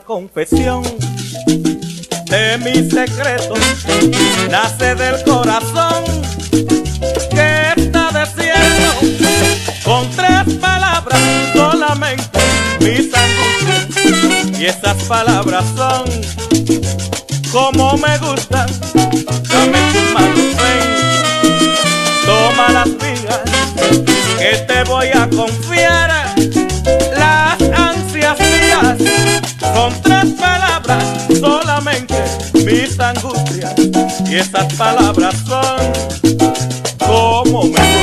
confesión de mis secretos nace del corazón que está desierto. Con tres palabras solamente mis angustias y esas palabras son como me gustan y esas palabras son como me